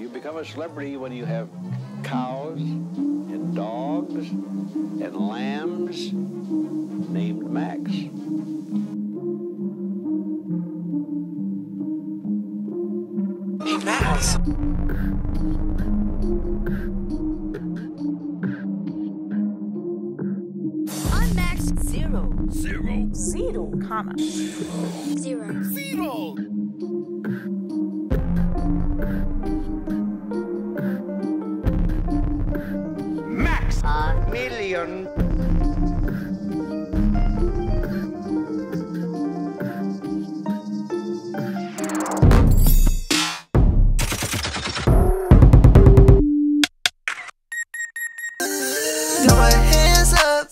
You become a celebrity when you have cows and dogs and lambs named Max. Hey, Max. I'm Max Zero. Zero. Zero, comma. Zero. Zero. Max a million. My hands up.